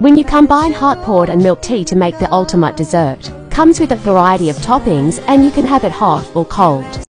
When you combine hotpot and milk tea to make the ultimate dessert, comes with a variety of toppings and you can have it hot or cold.